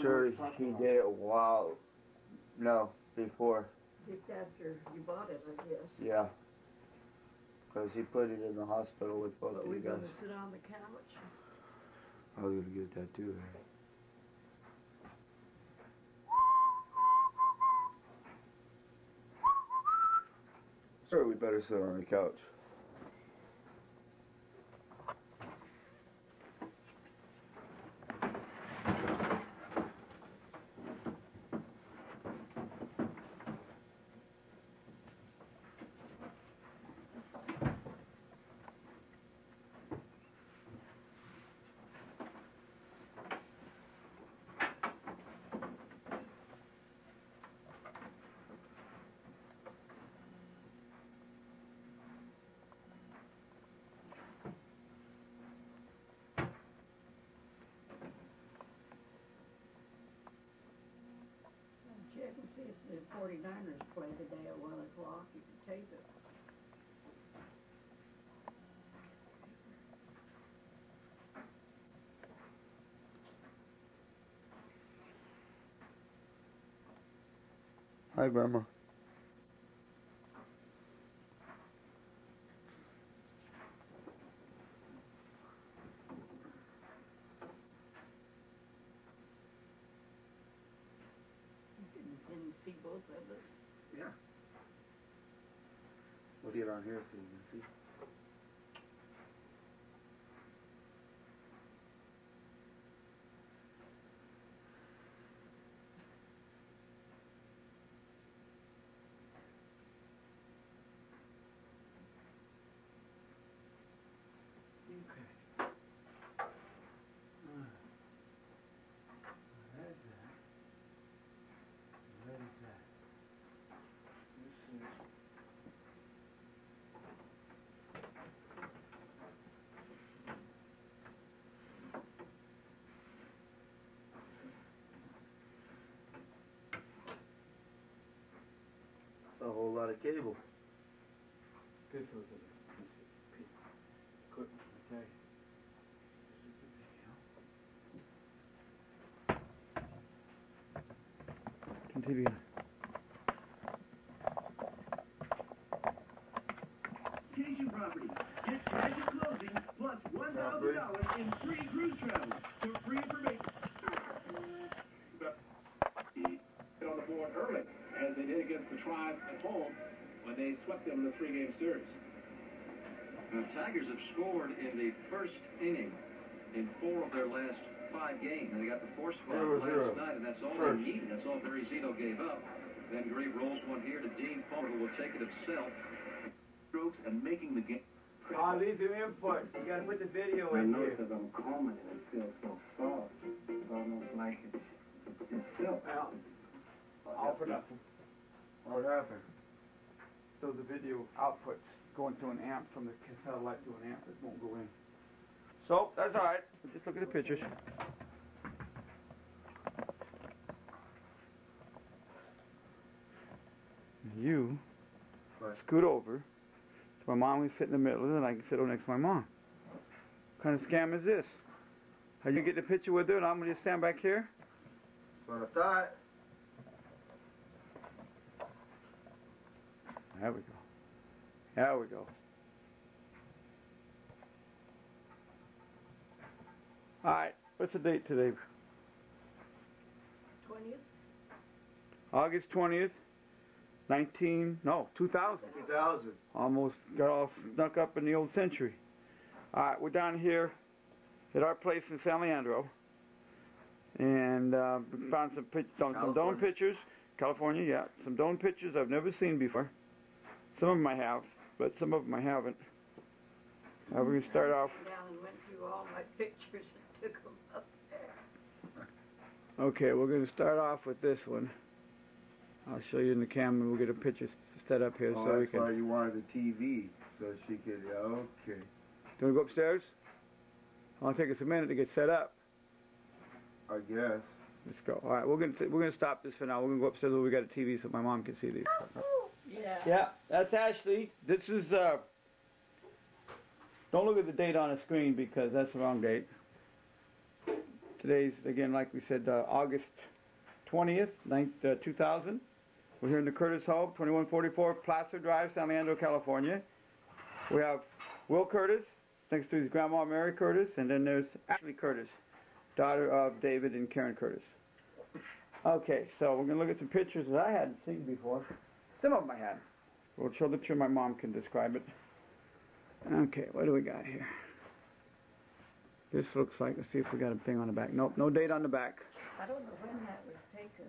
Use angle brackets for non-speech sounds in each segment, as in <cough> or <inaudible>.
Sure he about. did it a while. No, before. Just after you bought it, I guess. Yeah. Because he put it in the hospital with both But of you guys. gonna sit on the couch. I was gonna get that too. Sir, we better sit on the couch. Check and see if the 49ers play today at one o'clock. You can tape it. Hi, Grandma. You can, can you see both of us. On here so you A whole lot of cable. This was a piece of equipment, okay? Continue. Vacation property. Get magic clothing plus one thousand dollars in free cruise travel. For free information. on the board early, as they did against the Tribe at home when they swept them in the three-game series. The Tigers have scored in the first inning in four of their last five games. And they got the four spot Zero, last zero. night, and that's all First. they needed. That's all Barry Zito gave up. Then Grieve rolls one here to Dean Palmer, who will take it himself. Strokes and making the game. Oh, these are input. You gotta put the video I in notice here. as I'm calming it, it feels so soft. It's almost like it's, it's silk. Well, all for nothing. What happened? So the video outputs going to an amp from the satellite to an amp. It won't go in. So, that's all right. Just look at the pictures. You scoot over so my mom can sit in the middle and then I can sit over next to my mom. What kind of scam is this? Are you get the picture with her and I'm gonna just stand back here? That's what I thought. There we go. There we go. All right. What's the date today? 20th? August 20th, 19, no, 2000. 2000. Almost got all snuck up in the old century. All right, we're down here at our place in San Leandro. And uh, we found some, pic- some, some drone pictures. California, yeah. Some drone pictures I've never seen before. Some of them I have, but some of them I haven't. Uh, we're going to start off. Down and went through all my pictures and took them up there. Okay, we're going to start off with this one. I'll show you in the camera. We'll get a picture set up here Oh, so we that's can. why you wanted the TV, so she could, okay. Do you want to go upstairs? It'll take us a minute to get set up. I guess. Let's go. All right, we're gonna we're gonna stop this for now. We're gonna go upstairs where we got a TV so my mom can see these. Yeah. Yeah, that's Ashley. This is uh. Don't look at the date on the screen because that's the wrong date. Today's, again, like we said, uh, August 20th, ninth, uh, 2000. We're here in the Curtis home, 2144 Placer Drive, San Leandro, California. We have Will Curtis, next to his grandma Mary Curtis, and then there's Ashley Curtis, daughter of David and Karen Curtis. Okay, so we're gonna look at some pictures that I hadn't seen before. Some of them I had. We'll show the picture. My mom can describe it. Okay, what do we got here? This looks like. Let's see if we got a thing on the back. Nope, no date on the back. I don't know when that was taken.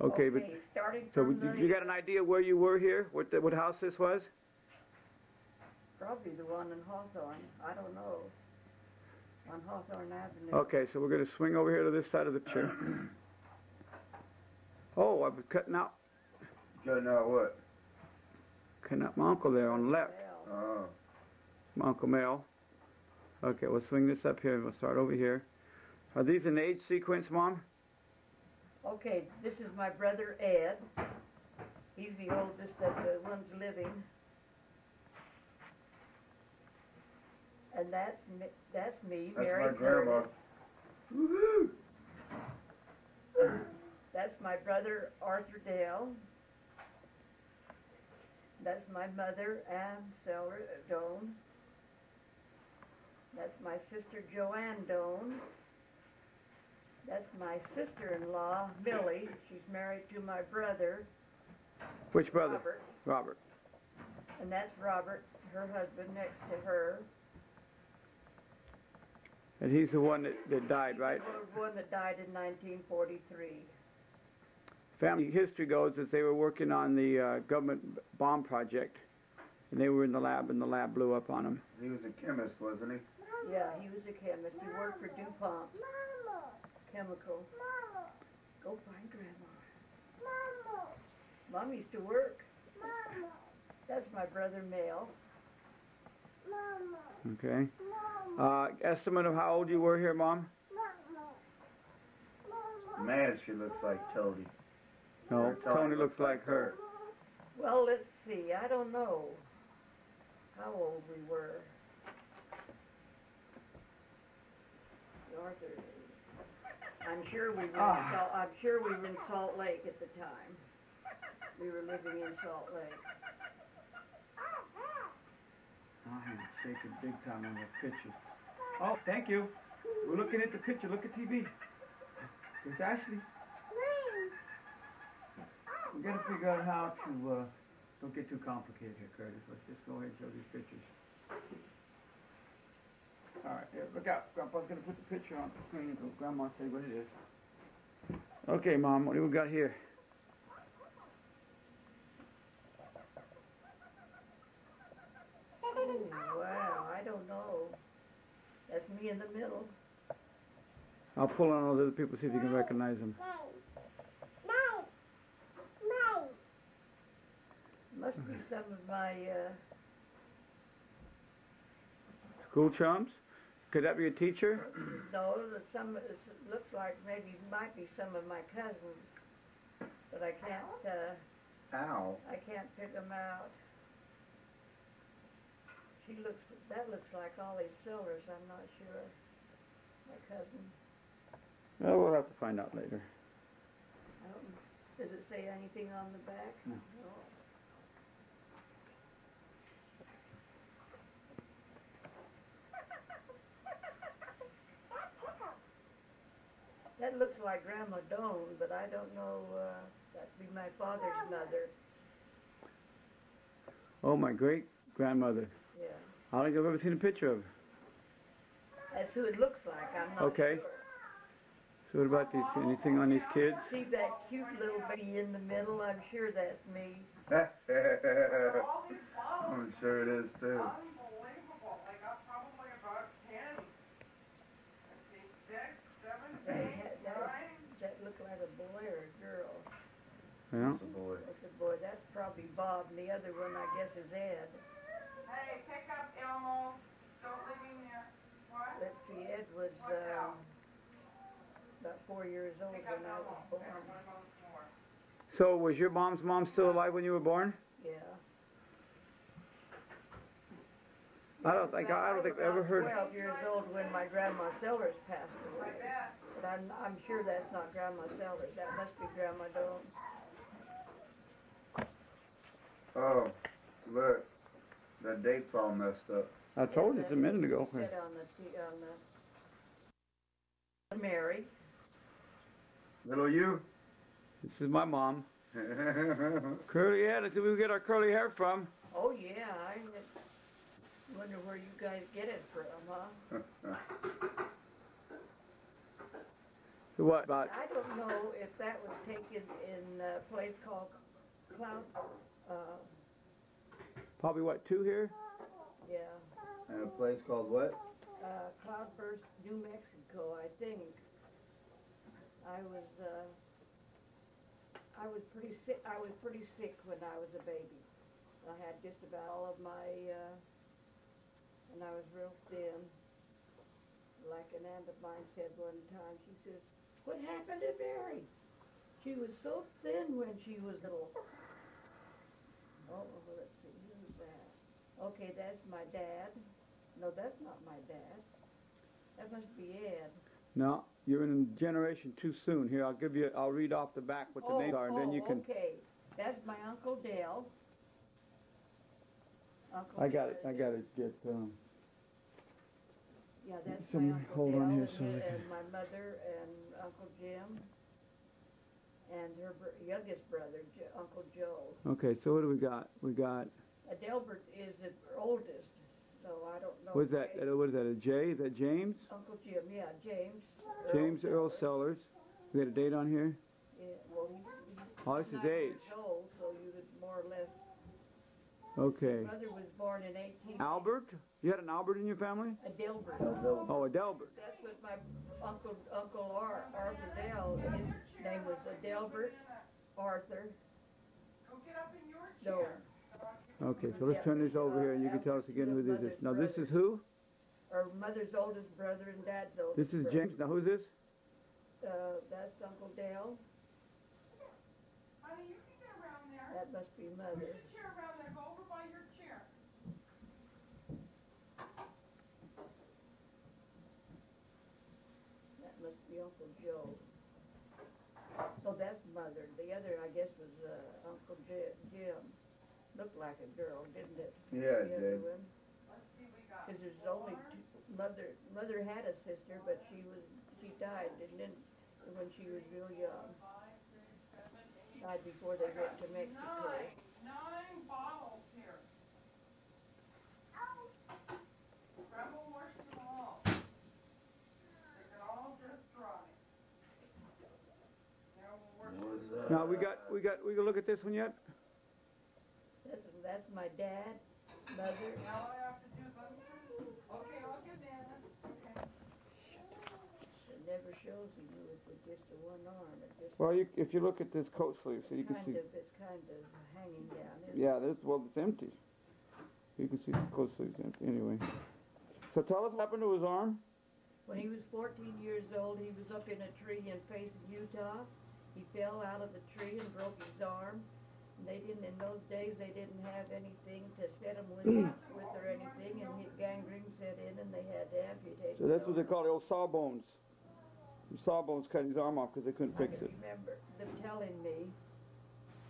Okay, but starting so from you, the, you got an idea where you were here? What the, what house this was? probably the one in Hawthorne, I don't know. On Hawthorne Avenue. Okay, so we're gonna swing over here to this side of the chair. <clears throat> Oh, I was cutting out, Cutting out what? cutting out my uncle there on the left. Oh. My Uncle Mel. Okay, we'll swing this up here and we'll start over here. Are these in age sequence, Mom? Okay, this is my brother Ed. He's the oldest of the ones living. And that's me, that's me, That's Mary my grandma. Curtis. Woohoo! That's my brother Arthur Dale. That's my mother Ann Seller uh, Doan. That's my sister Joanne Doan. That's my sister-in-law Millie. She's married to my brother Which brother? Robert. Robert. And that's Robert, her husband, next to her. And he's the one that, that died, right? The one that died in 1943. Family history goes as they were working on the uh, government bomb project, and they were in the lab, and the lab blew up on them. He was a chemist, wasn't he? Yeah, he was a chemist. He worked for DuPont Mama. Chemical. Mama. Go find Grandma. Mama. Mom used to work. Mama. That's my brother Mel. Okay. Uh, estimate of how old you were here, Mom? Man, she looks like Toady. No, Or Tony looks like her. Well, let's see. I don't know how old we were. Arthur. I'm sure we were. Ah. Salt, I'm sure we were in Salt Lake at the time. We were living in Salt Lake. Shaking big time on those pictures. Oh, thank you. We're looking at the picture. Look at TV. It's Ashley. We gotta figure out how to, uh, don't get too complicated here, Curtis. Let's just go ahead and show these pictures. All right, here, look out. Grandpa's gonna put the picture on the screen Grandma say what it is. Okay, Mom, what do we got here? Oh, wow, I don't know. That's me in the middle. I'll pull on all the other people, see if you can recognize them. Must be some of my, uh, School chums? Could that be a teacher? no, the- some, it looks like maybe, might be some of my cousins. But I can't, uh, Ow. I can't pick them out. She looks, that looks like Olive Silvers, I'm not sure. My cousin. Well, we'll have to find out later. Does it say anything on the back? No. <laughs> That looks like Grandma Doan, but I don't know, uh, that'd be my father's mother, Oh, my great grandmother. yeah. I don't think I've ever seen a picture of her. That's who it looks like, I'm not Okay. sure. So what about these? Anything on these kids? See that cute little baby in the middle? I'm sure that's me. <laughs> I'm sure it is too. Unbelievable. They got probably about ten. Let's see, six, That, eight, that, nine. that looked like a boy or a girl. Yeah. It's a boy. That's a boy. That's probably Bob, and the other one I guess is Ed. Hey, pick up Elmo. Don't leave him there. What? Let's see, Ed was um, about four years old Pick when I was There, born. one of those more. So was your mom's mom still alive when you were born? Yeah. I don't think, I don't think I've ever heard. Twelve years old when my grandma Sellers passed away. But I'm, I'm sure that's not Grandma Sellers, that must be Grandma Doan. Oh, look, the date's all messed up. I told you just a minute ago. Said on the, on the. Mary, Little you? This is my mom. <laughs> Curly head, that's where we get our curly hair from. oh yeah, I wonder where you guys get it from, huh? What, about, I don't know if that was taken in a place called Cloud, uh, probably what, two here? yeah, And a place called what? uh, Cloudburst, New Mexico, I think. I was, uh, I was pretty sick, I was pretty sick when I was a baby. I had just about all of my, uh, and I was real thin. Like an aunt of mine said one time, she says, what happened to Mary? She was so thin when she was little. Oh, well, let's see, who's that? Okay, that's my dad. No, that's not my dad. That must be Ed. No, you're in a generation too soon. Here, I'll give you, I'll read off the back what the oh, names are, and then you oh, can, Okay, that's my Uncle Dale. Uncle I got it, I got it, get, um, Yeah, that's my Uncle hold Dale on here and, so can- and my mother and Uncle Jim. And her br- youngest brother, J- Uncle Joe. okay, so what do we got? We got, Adelbert is the oldest, so I don't know. what's that, Jay- uh, what is that, a J? Is that James? Uncle Jim, yeah, James. James Earl Sellers. Sellers. We got a date on here? Yeah, well, he's, he's Oh, this is age. old, so you would more or less. Okay. Mother was born in eighteen. Albert? You had an Albert in your family? Adelbert. Oh, a Delbert. That's what my uncle, Uncle Ar- Arthur Dell, his name was Adelbert Arthur Go get up in your Doe. chair. Okay, so let's turn this over here and you can tell us again who this is. Now, this is who? Or mother's oldest brother and dad's oldest This is brother. James. Now, who's this? Uh, that's Uncle Dale. Honey, you can get around there. That must be mother. There's a chair around there. Go over by your chair. That must be Uncle Joe. So that's mother. The other, I guess, was, uh, Uncle J- Jim. Looked like a girl, didn't it? Yeah, The it other did. one. Let's see, we got. Cause there's only two, mother, mother had a sister, but she was, she died, didn't it, when she was real young. Died before they went to Mexico. Nine, nine bottles here. Grandma washed them all. They could all just dry. Now we'll work. What is that? Now, we got, we got, we can look at this one yet? That's, that's my dad, mother, Now I have to do them. Okay, I'll get Nana. Okay. it never shows you with the- just the one arm, it just Well, you, if you look at this coat sleeve, so you can see. of, it's kind of hanging down, isn't? Yeah, this, well, it's empty. You can see the coat sleeve's empty, anyway. So tell us what happened to his arm? When he was fourteen years old, he was up in a tree in Payson, Utah. He fell out of the tree and broke his arm. And They didn't, in those days, they didn't have anything to set him with, mm. with or anything, and his gangrene set in and they had to amputate. So that's what they arm. call the old sawbones. The sawbones cut his arm off because they couldn't I fix can it. remember them telling me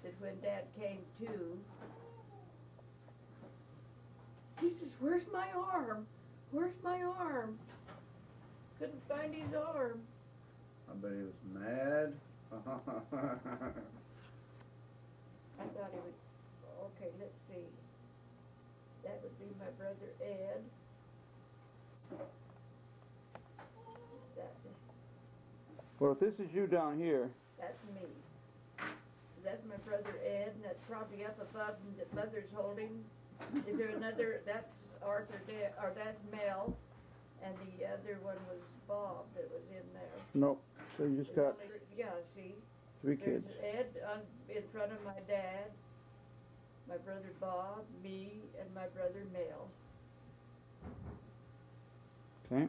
that when Dad came to, he says, "Where's my arm? Where's my arm?" Couldn't find his arm. I bet he was mad. <laughs> I thought he would. Okay, let's see. That would be my brother Ed. That, Well, if this is you down here, that's me. That's my brother Ed, and that's probably up above and that mother's holding. Is there another, that's Arthur De, or that's Mel, and the other one was Bob that was in there. nope. So you just got Yeah, see, three there's kids. Ed on, in front of my dad, my brother Bob, me, and my brother Mel. Okay.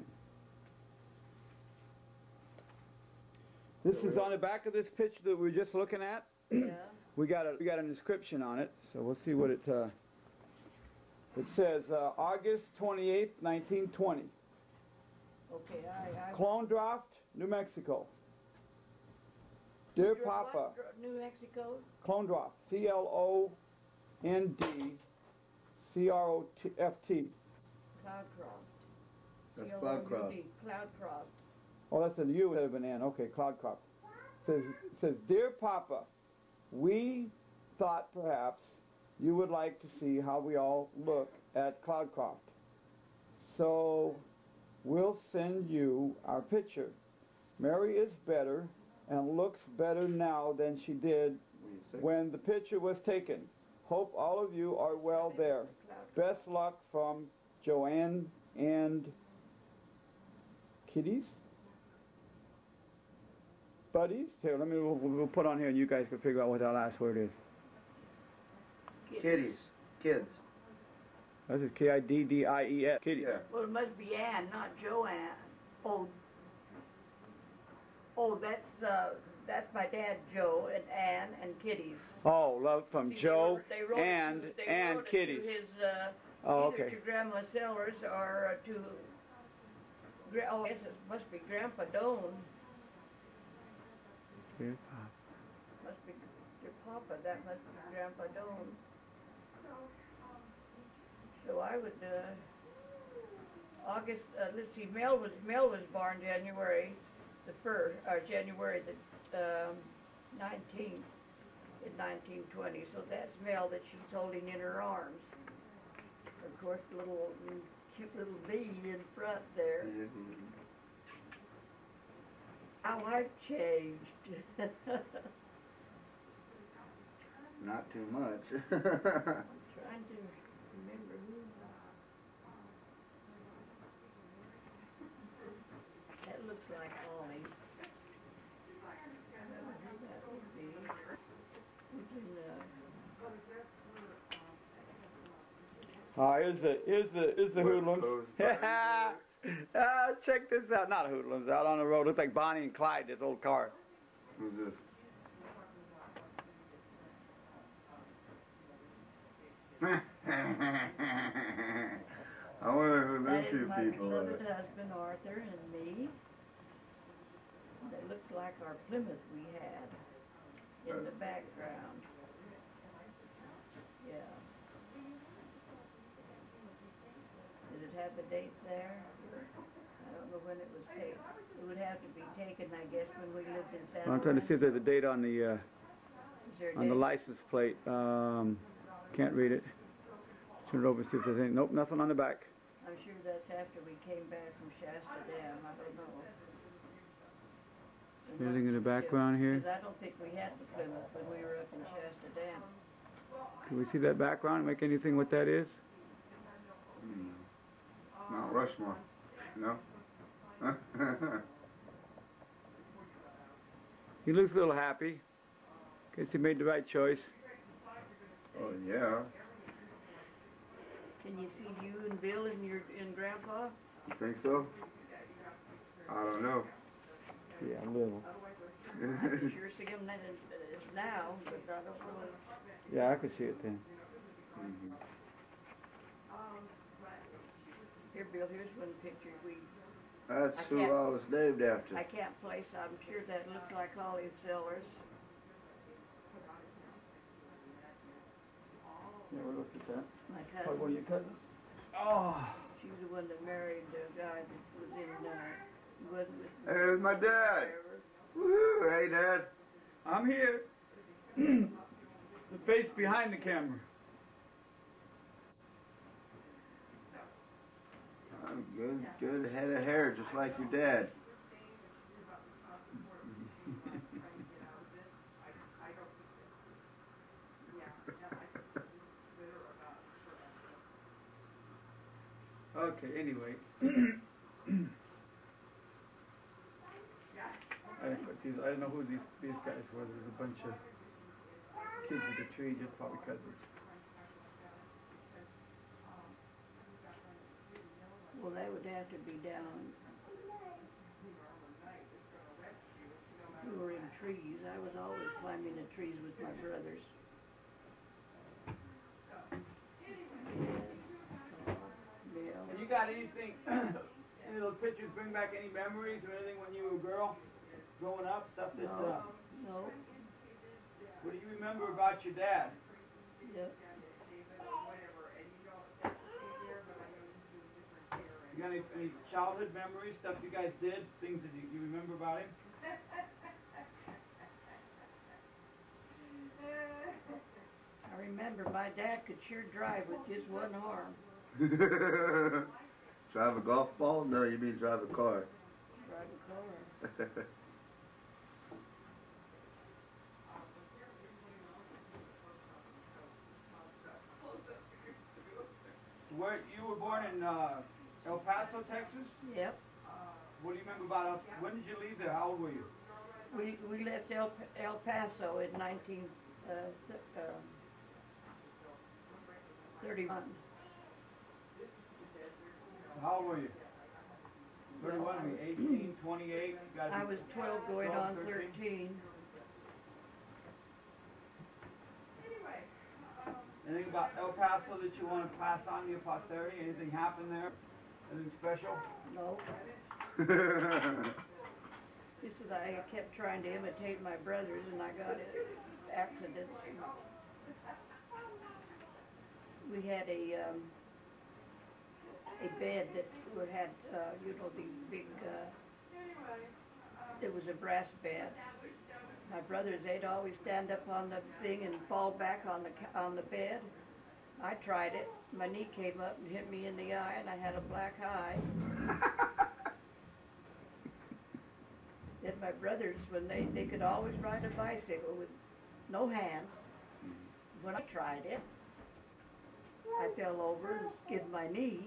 This is on the back of this picture that we were just looking at. Yeah, We got a we got an inscription on it, so we'll see what it uh, It says uh, August 28th, 1920. Okay, I, I. Clondroft, New Mexico. Dear You're Papa, what, Dr- New Mexico? Clondroft, C L O N D C R O T F T. Cloudcroft. That's C-L-O-U-D, Cloudcroft. Oh, that's a U instead of an N. Okay, Cloudcroft. Says says, Dear Papa, we thought perhaps you would like to see how we all look at Cloudcroft. So we'll send you our picture. Mary is better and looks better now than she did when the picture was taken. Hope all of you are well there. Best luck from Joanne and Kitties? Buddies? Here, let me, we'll, we'll put on here and you guys can figure out what that last word is. Kitties, kids. That's is K-I-D-D-I-E-S. Kitties. Yeah. Well, it must be Ann, not Joanne. Oh. Oh, that's, uh, that's my dad, Joe, and Ann, and Kitties. Oh, love from See, they Joe wrote- they wrote and, to- they and wrote it to Kitties. His, uh, Oh, okay. to Grandma Sellers or uh, to, oh, I guess it must be Grandpa Doan. Dear Must be your papa, that must be Grandpa Doan. So I would, uh, August, uh, let's see, Mel was, Mel was born January the first, or January the, um, nineteenth, in nineteen twenty, so that's Mel that she's holding in her arms. Of course, the little, mm, cute little bee in front there. How I've changed. <laughs> <laughs> Not too much. <laughs> I'm trying to remember who. That looks like Ollie. I don't know who that would be. We can, uh, Ah, here's the, here's the, here's the hoodlums. Coast <laughs> ah, check this out. Not hoodlums, out on the road. Looks like Bonnie and Clyde, this old car. Who's this? <laughs> I wonder who that them is two my people beloved are. husband Arthur and me. That looks like our Plymouth we had in the background. Yeah. Did it have the date there? I don't know when it was taken. It would have to be taken, I guess, when we lived in San I'm trying to see if there's a date on the, uh, Is there on the license plate. Um, can't read it. Turn it over, and see if there's any, nope, nothing on the back. I'm sure that's after we came back from Shasta Dam, I don't know. Anything in the background here? Because I don't think we had the Plymouth when we were up in Shasta Dam. Can we see that background? Make anything what that is? Hmm. Mount Rushmore. No? <laughs> He looks a little happy. Guess he made the right choice. oh, yeah. Can you see you and Bill and your, and Grandpa? You think so? I don't know. Yeah, a little. I can sure see him then as, as now, but I don't really. Yeah, I could see it then. Mhm. Here, Bill, here's one picture we, That's I who I was named after. I can't place, I'm sure that looks like Holly Sellers. Never looked at that. My Probably one of cousin, your cousins? Oh. she was the one that married the guy that was in, uh, he wasn't with. There's my dad. Woo! Hey, Dad. I'm here. <clears throat> the face behind the camera. Good, good head of hair, just like your dad. <laughs> Okay, anyway. <coughs> I these, I don't know who these, these guys were. There's a bunch of kids at the tree, just probably cousins. Well, they would have to be down. We were in trees. I was always climbing the trees with my brothers. you got anything, <clears throat> any of those pictures bring back any memories or anything when you were a girl, growing up, stuff that, uh, No, what do you remember about your dad? yep. You got any, any childhood memories, stuff you guys did, things that you, you remember about him? I remember my dad could sure drive with just one arm. <laughs> drive a golf ball? No, you mean drive a car. Drive a car. Where, you were born in, uh, El Paso, Texas? Yep. What do you remember about El, when did you leave there? How old were you? We, we left El, El Paso in nineteen, uh, th- um. How old were you? Thirty-one, were you eighteen, twenty-eight? You I was twelve going 12, on 13. thirteen. Anything about El Paso that you want to pass on to your posterity? Anything happen there? Anything special? No, <laughs> he said I kept trying to imitate my brothers and I got it accidents. We had a, um, a bed that would had, uh, you know, the big, uh, it was a brass bed. My brothers, they'd always stand up on the thing and fall back on the, on the bed. I tried it, my knee came up and hit me in the eye and I had a black eye. <laughs> Then my brothers, when they, they could always ride a bicycle with no hands. Mm-hmm. When I tried it, I fell over and skidded my knee.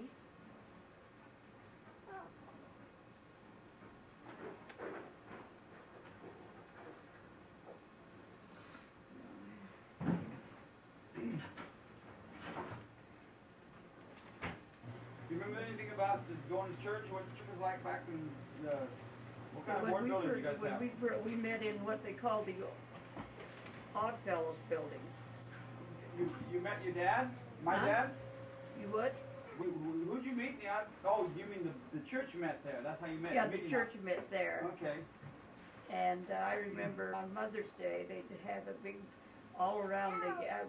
Do you remember anything about the, going to church? What church was like back in the, what kind of When board we building fir- you guys when have? we we met in what they call the Odd Fellows Building. You, you met your dad? My Huh? dad? You? Who, who- who'd you meet? in The, odd- oh, you mean the, the church met there? That's how you met? Yeah, the church met there. Okay. And uh, I remember on Mother's Day, they'd have a big, all around the, uh,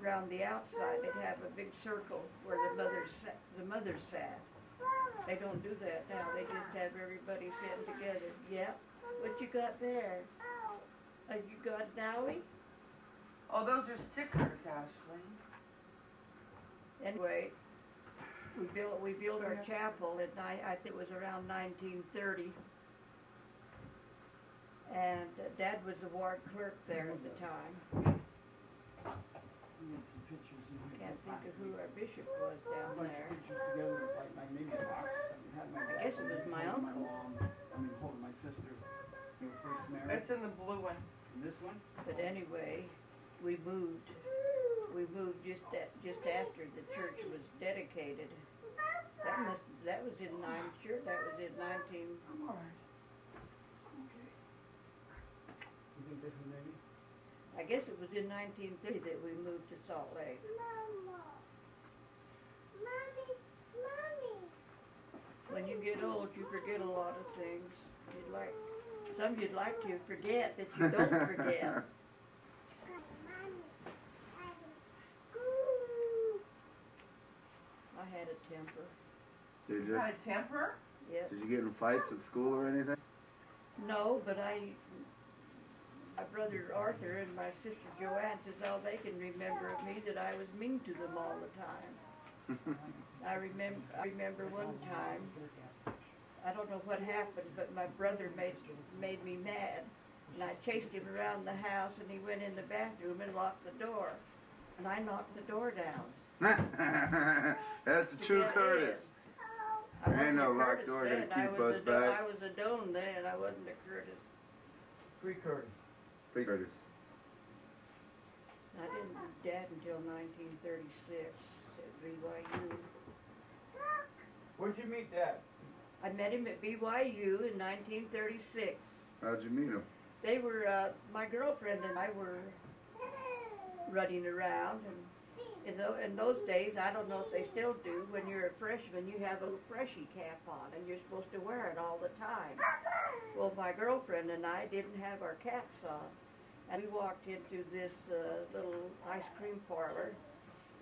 around the outside, they'd have a big circle where the mothers, sa- the mothers sat. They don't do that now, they just have everybody sitting together. Yep, what you got there? Uh, you got Dowie? Oh, those are stickers, Ashley. Anyway, we built, we built our chapel at I think it was around nineteen thirty. And uh, Dad was the ward clerk there at the time. We had some pictures in here. Can't think of who our bishop was down there. It's in the blue one. This one? But anyway, we moved. We moved just at, just after the church was dedicated. That must, that was in nine, sure, that was in nineteen, I'm all right. Okay. You think this one maybe? I guess it was in nineteen thirty that we moved to Salt Lake. Mama. Mommy Mommy When you get old, you forget a lot of things. You'd some you'd like to forget that you don't <laughs> forget. I had a temper, Did you? Got a temper? yes. Did you get in fights at school or anything? No, but I, my brother Arthur and my sister Joanne says all they can remember of me that I was mean to them all the time. <laughs> I remember, I remember one time, I don't know what happened, but my brother made, made me mad. And I chased him around the house and he went in the bathroom and locked the door. And I knocked the door down. <laughs> That's a true Curtis. I There ain't no a locked door then. gonna keep us back. I was a Doan then, I wasn't a Curtis. Free Curtis. Big Curtis. I didn't meet Dad until nineteen thirty-six at BYU. Where'd you meet Dad? I met him at BYU in nineteen thirty-six. How'd you meet him? They were, uh, my girlfriend and I were running around and In tho- in those days, I don't know if they still do, when you're a freshman, you have a little freshie cap on, and you're supposed to wear it all the time. Well, my girlfriend and I didn't have our caps on, and we walked into this uh, little ice cream parlor,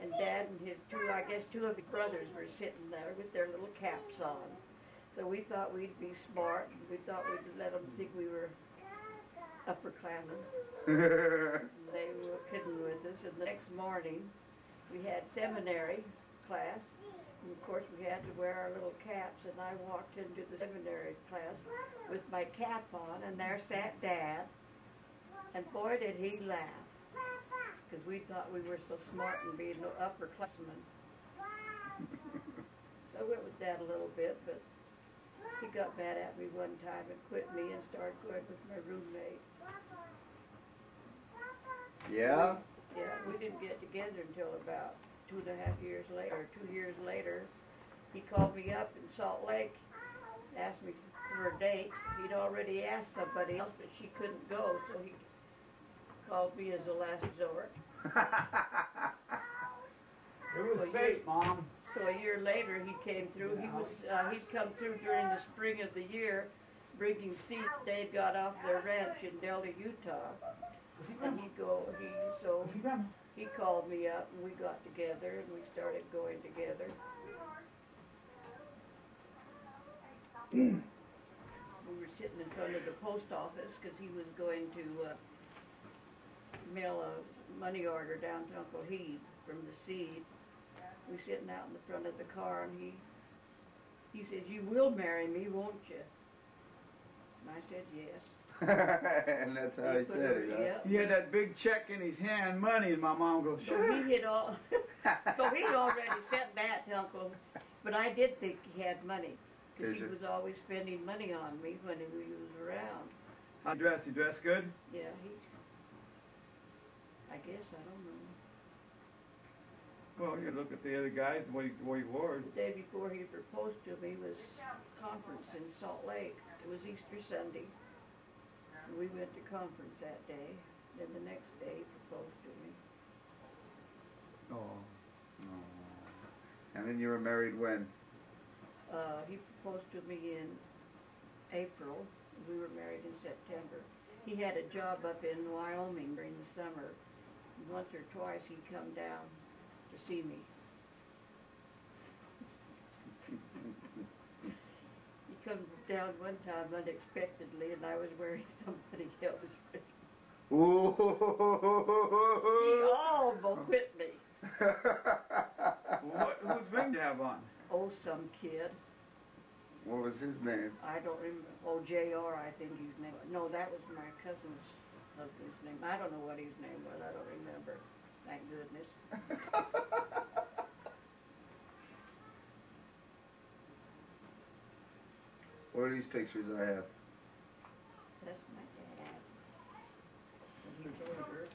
and Dad and his two, I guess two of his brothers were sitting there with their little caps on. So we thought we'd be smart, and we thought we'd let them think we were upperclassmen. <laughs> They were kidding with us, and the next morning, we had seminary class, and of course, we had to wear our little caps, and I walked into the seminary class with my cap on, and there sat Dad, and boy, did he laugh, because we thought we were so smart and being upperclassmen. <laughs> So I went with Dad a little bit, but he got mad at me one time and quit me and started going with my roommate. Yeah? Yeah, we didn't get together until about two and a half years later, two years later. He called me up in Salt Lake, asked me for a date. He'd already asked somebody else, but she couldn't go, so he called me as a last resort. <laughs> It was fate, Mom. So a year later, he came through. He was, uh, he'd come through during the spring of the year, bringing seeds. They'd got off their ranch in Delta, Utah. And he'd go, he, so he called me up and we got together and we started going together. We were sitting in front of the post office because he was going to, uh, mail a money order down to Uncle Heath from the seed. We were sitting out in the front of the car and he, he says, you will marry me, won't you? And I said, yes. <laughs> and that's how he put said it, huh? yeah. He had that big check in his hand, money, and my mom goes, So he had all, so he'd already <laughs> sent that to Uncle, but I did think he had money, because he you? was always spending money on me when he was around. How dressed? He dressed good? Yeah, he, I guess, I don't know. Well, you look at the other guys, the way, the way he wore. The day before he proposed to me was conference in Salt Lake. It was Easter Sunday. And we went to conference that day. Then the next day he proposed to me. Oh. Oh. And then you were married when? Uh, he proposed to me in April. We were married in September. He had a job up in Wyoming during the summer. Once or twice he'd come down to see me. He come down one time unexpectedly and I was wearing <laughs> somebody else's ring. He almost quit me. What, whose ring do you have on? Oh, some kid. what was his name? I don't remember. Oh, J.R. I think his name. No, that was my cousin's husband's name. I don't know what his name was. I don't remember. Thank goodness. <laughs> what are these pictures I have? That's my dad. And he's older.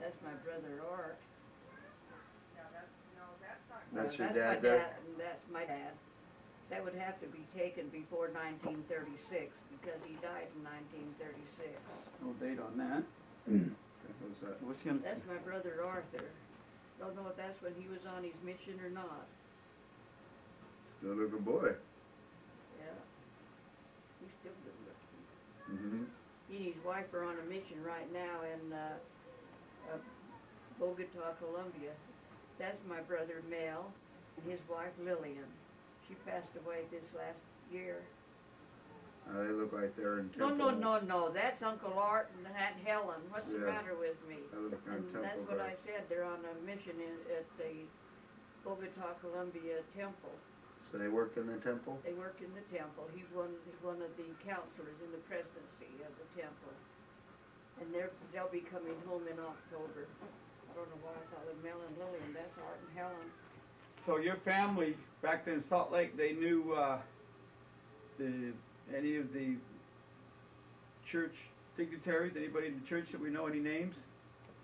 That's my brother Art. That's your my dad there? and that's my dad. That would have to be taken before 1936 because he died in 1936. No date on that. <clears throat> That? What's him? That's my brother Arthur. Don't know if that's when he was on his mission or not. Still a Good boy. Yeah. He's still good looking. Mm-hmm. He and his wife are on a mission right now in uh, uh, Bogota, Colombia. That's my brother Mel and his wife Lillian. She passed away this last year. Uh, they look like they're in No, Temple. no, no, no. That's Uncle Art and Aunt Helen. What's the matter with me? They look And on that's what I said. They're on a mission in, at the Bogota, Colombia temple. So they worked in the temple? They work in the temple. He's one, he's one of the counselors in the presidency of the temple. And they're, they'll be coming home in October. I don't know why I thought of Mel and Lillian. That's Art and Helen. So your family back then in Salt Lake, they knew uh, the any of the church dignitaries, anybody in the church that we know any names?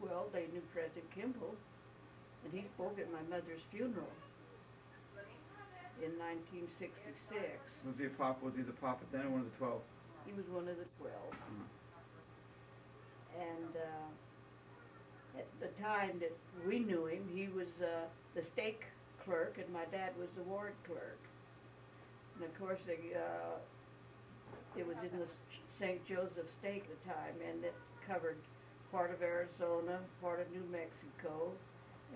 Well, they knew President Kimball, and he spoke at my mother's funeral in 1966. Was he a pop? Was he the prophet then or one of the twelve? He was one of the 12. Mhm. And, uh, at the time that we knew him, he was uh, the stake clerk, and my dad was the ward clerk. And of course, the, uh, it was in the St. Joseph stake at the time, and it covered part of Arizona, part of New Mexico,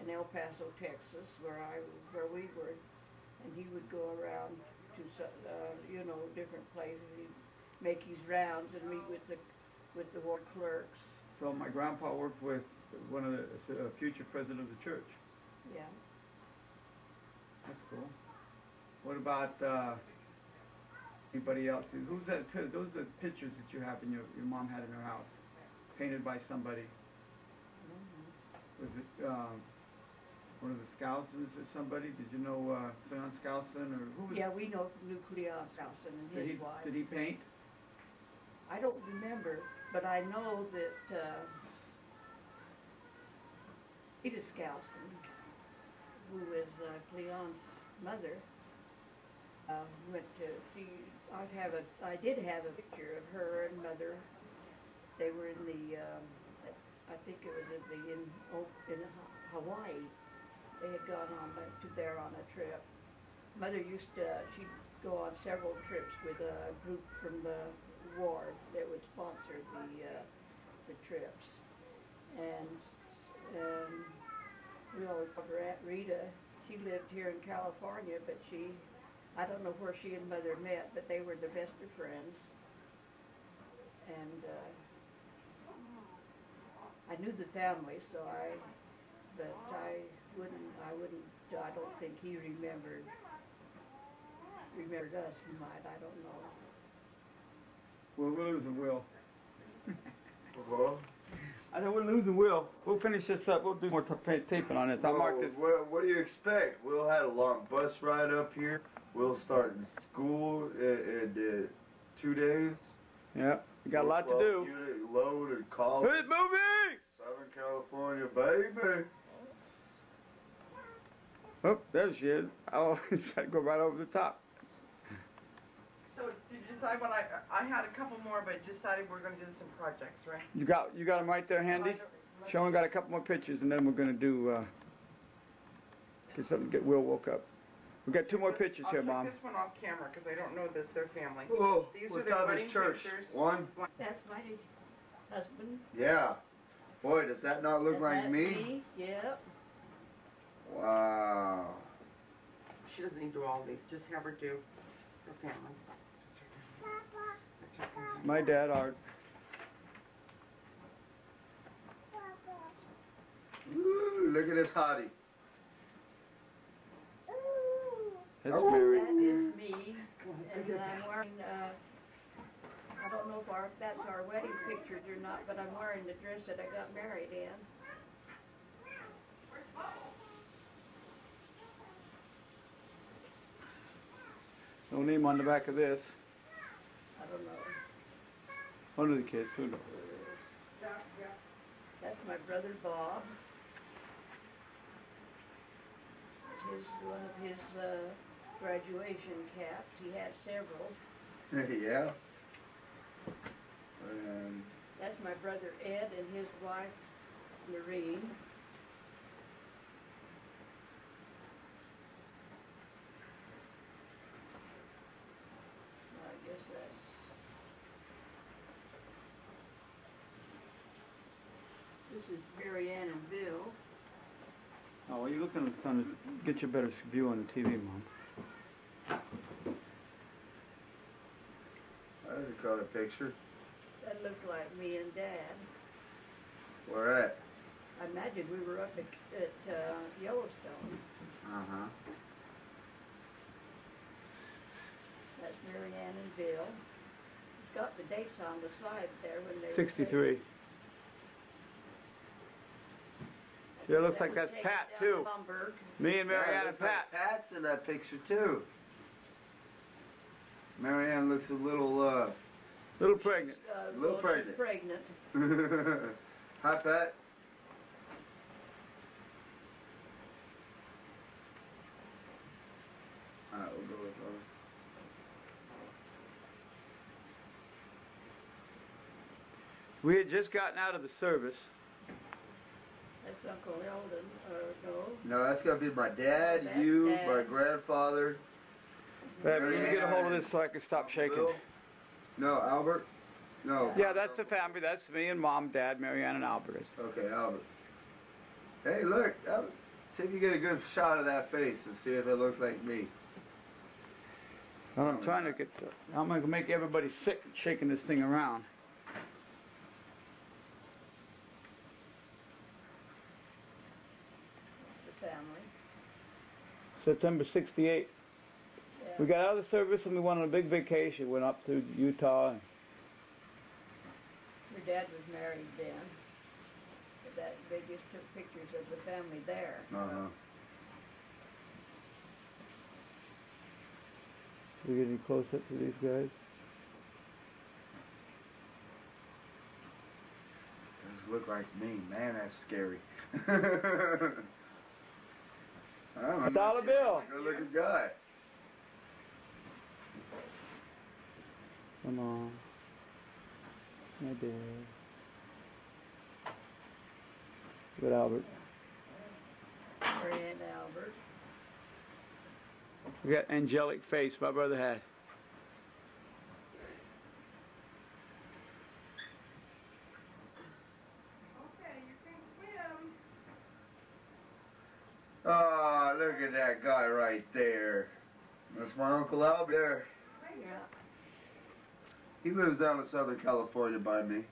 and El Paso, Texas, where I where we were. And he would go around to uh, you know different places. He'd make his rounds and meet with the with the ward clerks. So my grandpa worked with one of the, uh, future president of the church. Yeah. That's cool. What about, uh, anybody else? Who's that, those are pictures that you have in your, your mom had in her house, painted by somebody. Was it, um, one of the Skousens or somebody? Did you know, uh, Leon Skousen or who was? Yeah, we know Nuclear Skousen and Did his he, wife. did he paint? I don't remember, but I know that uh, Rita Skousen, who was uh, Cleon's mother, uh, went to see. I have a. I did have a picture of her and mother. They were in the. Um, I think it was in the in in Hawaii. They had gone on back to there on a trip. Mother used to. She'd go on several trips with a group from the ward that would sponsor the uh, the trips, and um, we always called her Aunt Rita. She lived here in California, but she, I don't know where she and mother met, but they were the best of friends. And uh, I knew the family, so I, but I wouldn't, I wouldn't, I don't think he remembered, remembered us. He might, I don't know. Well, we're losing Will. Well, I said, we're losing Will. We'll finish this up. We'll do more ta- taping on this. I'll mark well, this. What, what do you expect? Will had a long bus ride up here. Will starting school in, in uh, two days. Yeah, we got a lot to do. Unit load and college. Who's moving? Southern California, baby. Oh, there she is. <laughs> Oh, to go right over the top. So did you decide what I, I had a couple more, but decided we're gonna do some projects, right? You got you got them right there handy. I don't- Sean got a couple more pictures, and then we're gonna do uh, get something. Get Will woke up. We got two more pictures here, I'll Mom. check this one off camera, because I don't know this, their family. Oh, These what are their type wedding of church? pictures. One? That's my husband. Yeah. Boy, does that not look and like that's me? Yep. Wow. She doesn't need to do all these, just have her do her family. That's her family. My dad, Art. Ooh, look at this hottie. That's Oh. Mary. That is me, and I'm wearing, uh, I don't know if our, that's our wedding pictures or not, but I'm wearing the dress that I got married in. No name on the back of this. I don't know. One of the kids. Who knows? That's my brother Bob. His, one of his, uh, graduation caps. He had several. <laughs> yeah. And That's my brother Ed and his wife Lorene. I guess that's. This is Marianne and Bill. Oh, well, you're looking at trying to get you a better view on the TV, Mom. there's a color picture. That looks like me and Dad. Where at? I imagine we were up at, at uh, Yellowstone. Uh huh. That's Marianne and Bill. It's got the dates on the side there when they. were 63. Taken. It looks That like that's Pat, too. Lumberg. Me and Mary Ann and Pat. Pat's in that picture too. Marianne looks a little, uh, Little pregnant. Uh, Little well, she's pregnant. Pregnant. <laughs> Hi, Pat. Alright, we'll go with those. We had just gotten out of the service. Uncle Eldon, or no? No, that's gonna be my dad, That's you, Dad. my grandfather. Babe, you get a hold of this so I can stop shaking. Bill? No, Albert. No. Yeah, that's the family. That's me and mom, dad, Marianne, and Albert. Okay, Albert. Hey, look. Albert. See if you get a good shot of that face and see if it looks like me. Well, I'm trying to get. I'm gonna make everybody sick shaking this thing around. The family. September '68. Yeah. We got out of the service and we went on a big vacation. Went up to Utah. Your dad was married then. That, they just took pictures of the family there. Uh-huh. We get any close up to these guys? Does look like me. Man, that's scary. <laughs> Oh, a dollar bill. Good looking guy. Come on. My dad. Good Albert. Marianne Albert. We got angelic face my brother had. Oh, look at that guy right there. That's my Uncle Albert. Yeah. He lives down in Southern California by me.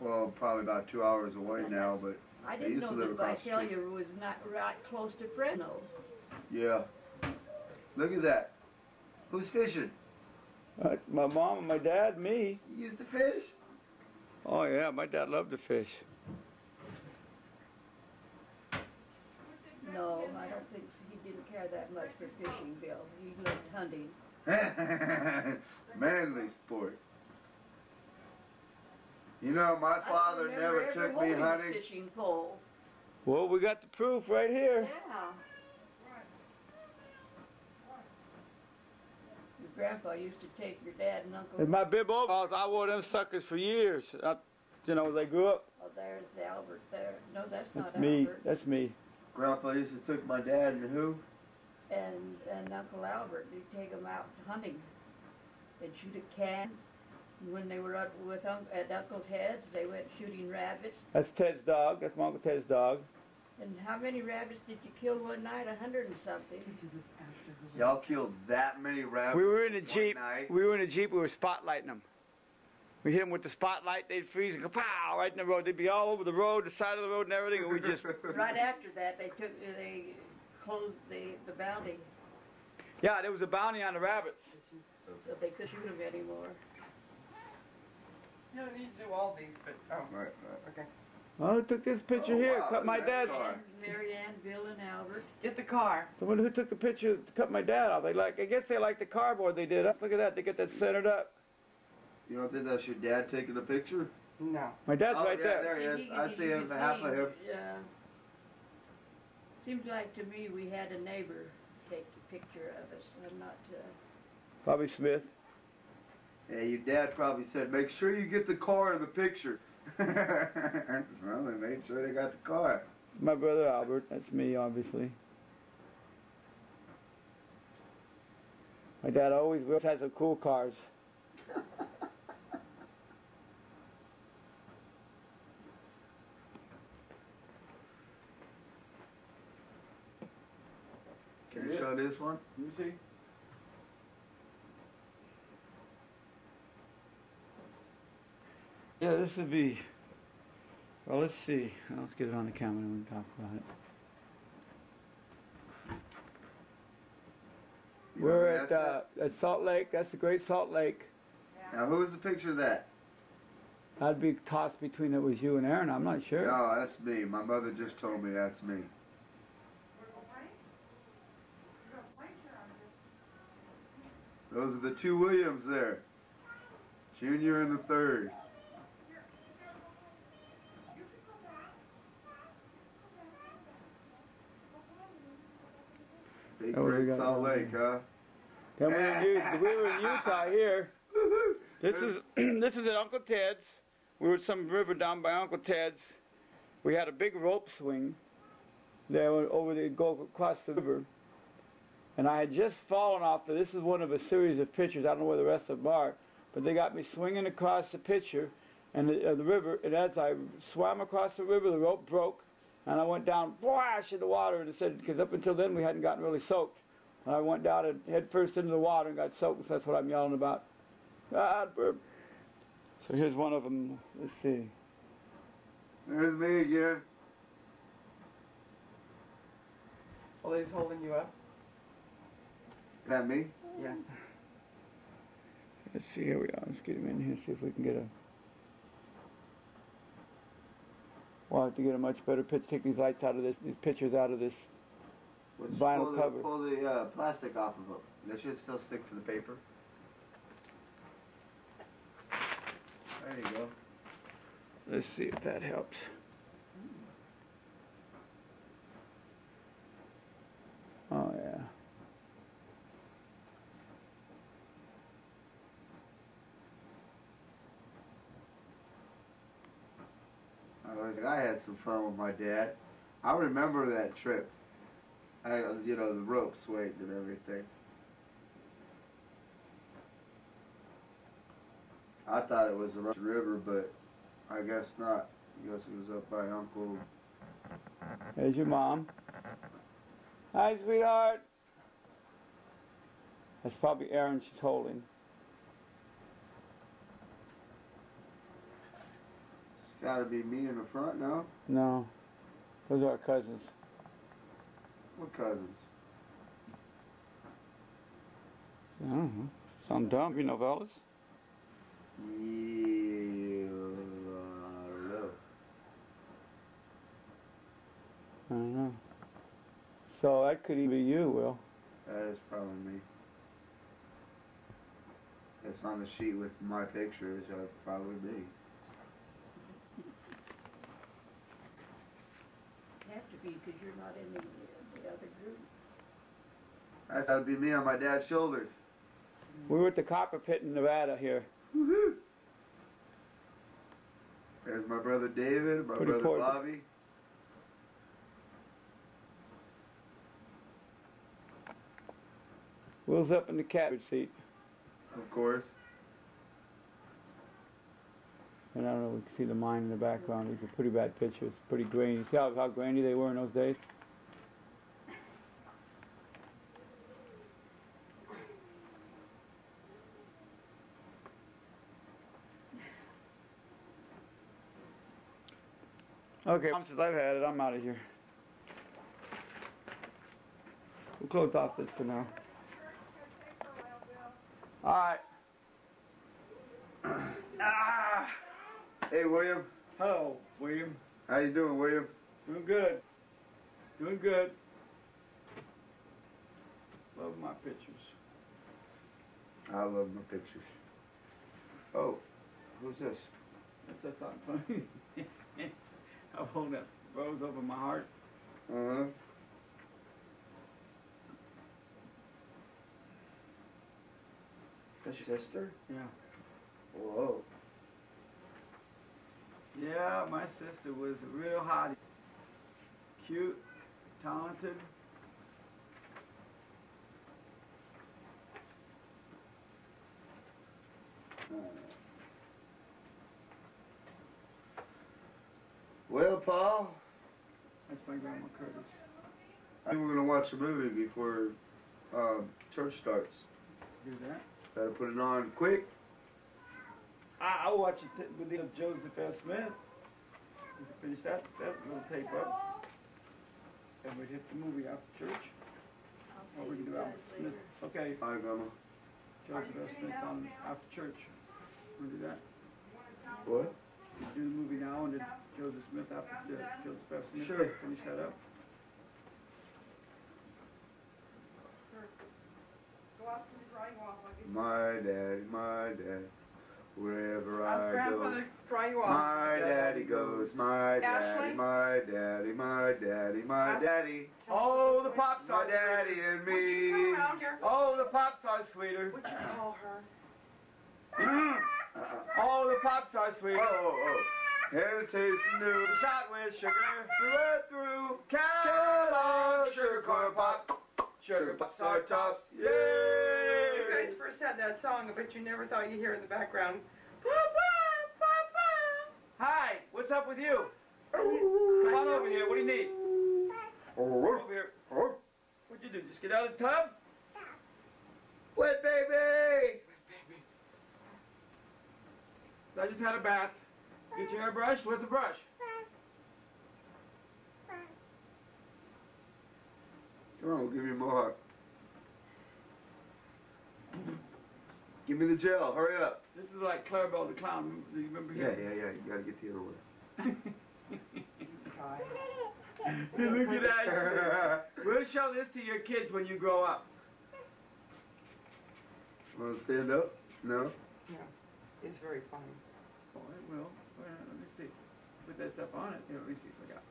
Well, probably about two hours away now, but I didn't used to know live that across the street. Visalia was not right close to Fresno. yeah. Look at that. Who's fishing? Uh, my mom and my dad, me. You used to fish? Oh yeah, my dad loved to fish. No, I don't think he didn't care that much for fishing, Bill. He loved hunting. <laughs> Manly sport. You know, my father never took me holding a hunting. Fishing pole. Well, we got the proof right here. Yeah. Your grandpa used to take your dad and uncle. And my bib overalls, I wore them suckers for years. I, you know, they grew up. Oh, there's Albert there. No, that's That's not me. Albert. That's me. Grandpa used to took my dad and who? And and Uncle Albert, they'd take them out hunting. They'd shoot at cans. When they were up with un- at Uncle Ted's, they went shooting rabbits. That's Ted's dog. That's my Uncle Ted's dog. And how many rabbits did you kill one night? A hundred and something. Y'all killed that many rabbits. We were in a jeep. night? We were in a jeep. We were spotlighting them. We hit them with the spotlight. They'd freeze and go pow right in the road. They'd be all over the road, the side of the road, and everything. And we just <laughs> right after that, they took they closed the the bounty, yeah, there was a bounty on the rabbits. so they couldn't shoot them anymore. You don't need to do all these, but, oh, Right, right. okay. Oh, who took this picture Oh, here? wow, Cut my that's dad's. car. Mary Ann, Bill, and Albert. Get the car. Someone who took the picture to cut my dad off. They like. I guess they like the cardboard they did. Look at that. They get that centered up. You don't think that's your dad taking the picture? No. My dad's oh, right yeah, there. he is. He- I he- see he him, was half of him. Yeah. Seems like to me we had a neighbor take the picture of us. I'm not. Uh, Bobby Smith. Yeah, your dad probably said, make sure you get the car in the picture. <laughs> well, they made sure they got the car. My brother Albert. That's me, obviously. My dad always had some cool cars. <laughs> Can you show this one? You see? Yeah, this would be. Well, let's see. Let's get it on the camera and we can talk about it. You We're at uh, at Salt Lake. That's the Great Salt Lake. that? Now, who's the picture of that? I'd be tossed between it was you and Aaron. I'm not sure. No, that's me. My mother just told me that's me. Those are the two Williams there. Junior and the third. Big Oh, Salt Lake, huh? We were in, we were in Utah here. <laughs> This is <clears throat> this is at Uncle Ted's. We were at some river down by Uncle Ted's, we had a big rope swing there over the go across the river, and I had just fallen off. The, this is one of a series of pictures. I don't know where the rest of them are, but they got me swinging across the picture and the, uh, the river. And as I swam across the river, the rope broke, and I went down, flash in the water. And it said because up until then we hadn't gotten really soaked. And I went down and head first into the water and got soaked. So that's what I'm yelling about. God, burp. So here's one of them. Let's see. There's me again. Well, he's holding you up. Is that me? Yeah. Let's see, here we are. Let's get him in here, see if we can get a. We'll have to get a much better pitch. Take these lights out of this, these pictures out of this. Let's Vinyl pull the, cover. Pull the uh, plastic off of them. They should still stick to the paper. There you go. Let's see if that helps. Oh yeah. I, had some fun with my dad. I remember that trip. I, you know, the rope swayed and everything. I thought it was the River, but I guess not. I guess it was up by Uncle. There's your mom. Hi, sweetheart. That's probably Aaron she's holding. It's got to be me in the front no? No, those are our cousins. What cousins? I don't know. Some dumb, you know, fellas. Yeah, I don't know. So that could even be you, Will. that is probably me. It's on the sheet with my picture, so it's probably me. Have be, because you're not in the, the other group. That's gotta be me on my dad's shoulders. We were at the Copper Pit in Nevada here. Woohoo! There's my brother David, my Pretty brother important. Bobby. Will's up in the catbird seat. Of course. And I don't know, if you can see the mine in the background. These are pretty bad pictures, pretty grainy. You See how, how grainy they were in those days? Okay, since I've had it, I'm out of here. We'll close off this for now. All right. <clears throat> ah! Hey William, Hello, William. how you doing, William? Doing good. Doing good. Love my pictures. I love my pictures. Oh, who's this? That's that's not funny. <laughs> I'm holding that rose over my heart. Uh huh. That's your sister? Yeah. Whoa. Yeah, my sister was a real hottie. Cute, talented. Well, Paul, That's my grandma Curtis. I think we're gonna watch a movie before um, church starts. Do that. Better put it on quick. I, I'll watch it t- with the Joseph F. Smith. We can finish that, that little tape up. And we hit the movie after church. I'll Or we can do guys Alfred Smith. later. Okay, Hi, Grandma. Joseph F. Smith on after church. We'll do that? What? Do the movie now and then Joseph Smith after the Joseph F. Smith. Sure. Finish that up. Go out to the drying off. I'll My daddy, my dad, wherever Ask I go. to dry you off. My daddy goes, my daddy, my daddy, my daddy, my Ash- daddy, Oh, the pops my are daddy and Would you come me. Oh, the pops are sweeter. Would you call her? Oh, the pops are Oh, sweeter. oh, oh. oh. And it tastes new. Shot with sugar through and through. Kellogg Sugar Corn Pop. Sugar Pops are tops. You Yay! had that song, but you never thought you'd hear in the background. Papa, Papa. Hi, what's up with you? Come on over here. What do you need? Over here. What'd you do? Just get out of the tub? Wet baby! I just had a bath. Get your hairbrush? Where's the brush? Come on, we'll give you a Give me the gel. Hurry up. This is like Clarabelle the Clown. Do you remember Yeah, him? yeah, yeah. You gotta get the other one. <laughs> Hey, Look at that. <laughs> We'll show this to your kids when you grow up. Want to stand up? No? Yeah. It's very funny. Oh, it will. Well, let me see. Put that stuff on it. Here, let me see if I got.